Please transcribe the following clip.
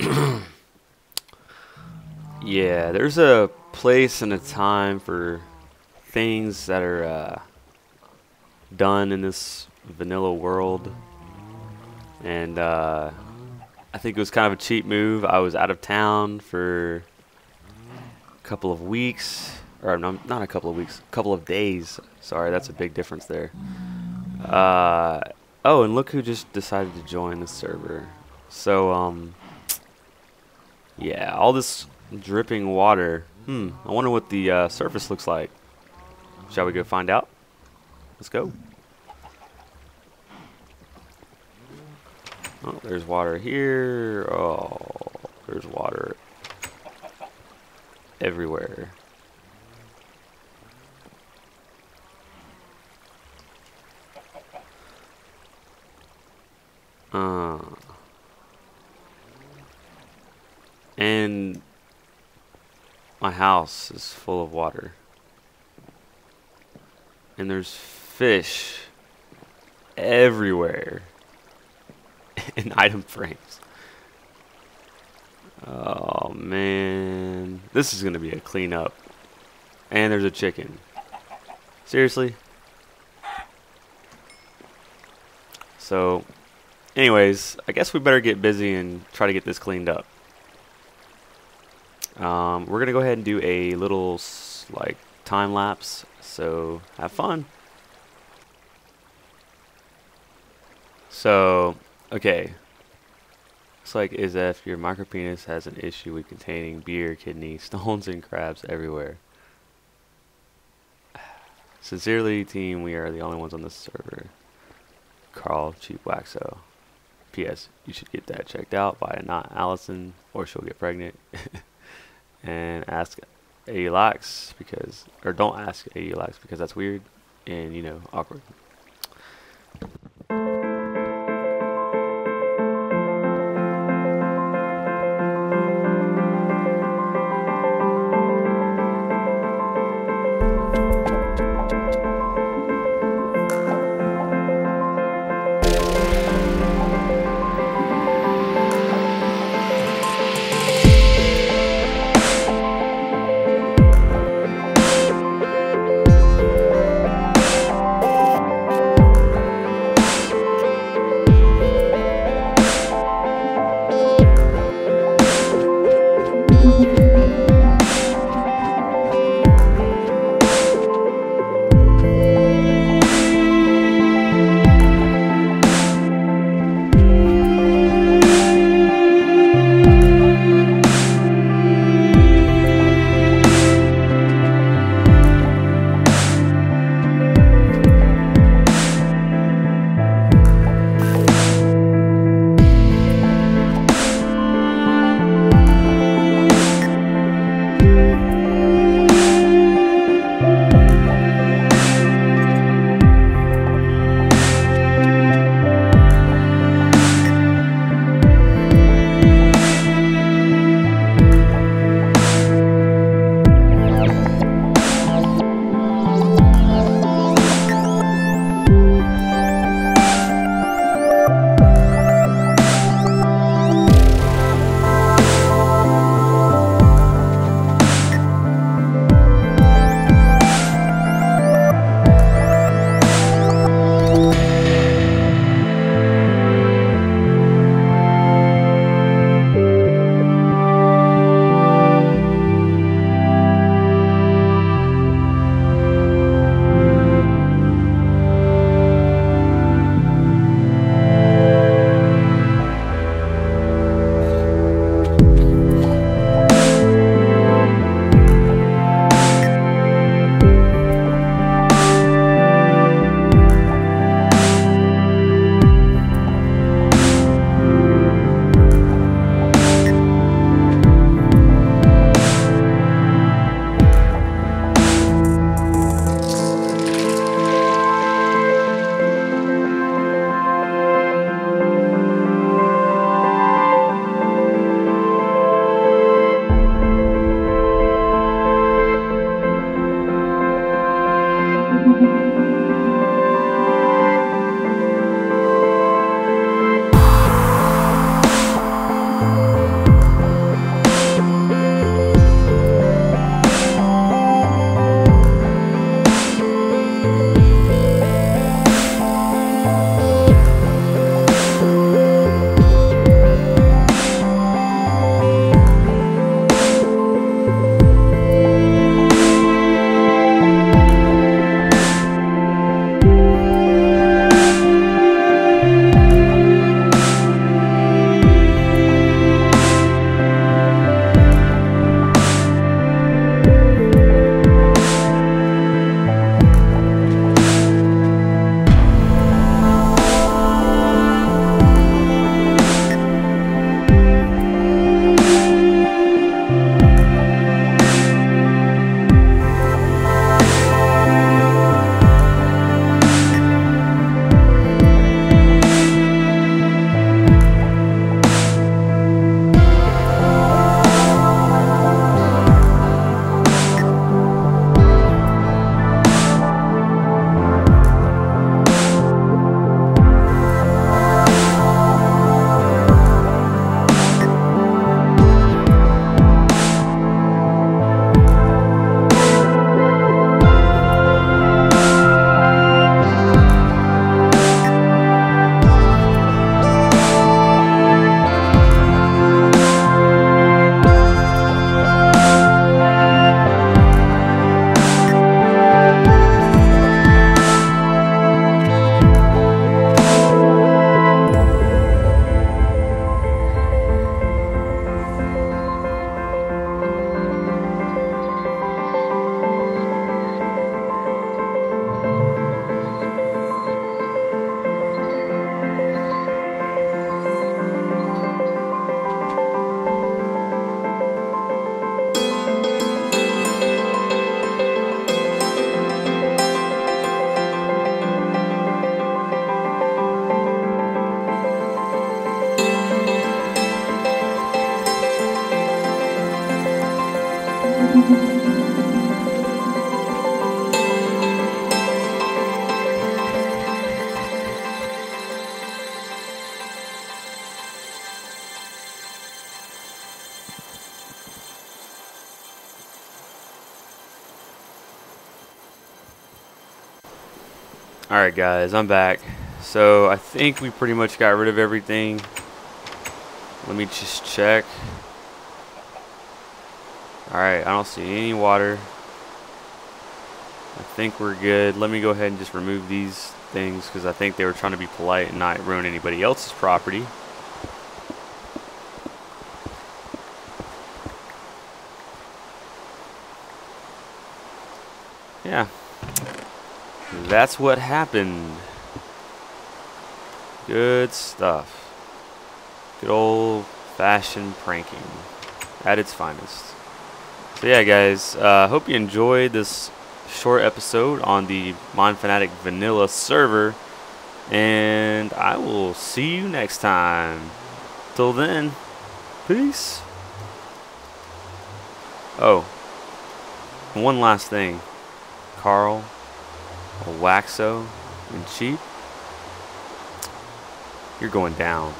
yeah, there's a place and a time for things that are uh, done in this vanilla world. And uh, I think it was kind of a cheap move. I was out of town for a couple of weeks. Or no, not a couple of weeks, a couple of days. Sorry, that's a big difference there. Uh, oh, and look who just decided to join the server. So, um, yeah, all this dripping water. Hmm, I wonder what the uh, surface looks like. Shall we go find out? Let's go. Oh, there's water here. Oh, there's water everywhere. Uh, and my house is full of water. And there's fish everywhere in item frames. Oh man, this is gonna be a cleanup. And there's a chicken. Seriously? So, anyways, I guess we better get busy and try to get this cleaned up. Um, we're gonna go ahead and do a little like time lapse. So have fun. So okay, looks like is if your micropenis has an issue with containing beer, kidney, stones, and crabs everywhere. Sincerely, team, we are the only ones on the server. Carl Cheap Waxo. P.S. You should get that checked out by not Allison, or she'll get pregnant. and ask Lax because, or don't ask Lax because that's weird and you know awkward. Alright guys, I'm back. So I think we pretty much got rid of everything. Let me just check. Alright, I don't see any water. I think we're good. Let me go ahead and just remove these things because I think they were trying to be polite and not ruin anybody else's property. Yeah. That's what happened. Good stuff. Good old fashioned pranking at its finest. So yeah guys, uh, hope you enjoyed this short episode on the MineFanatic Vanilla server. And I will see you next time. Till then, peace. Oh, one last thing. Carl, Waxo, and Cheap, you're going down.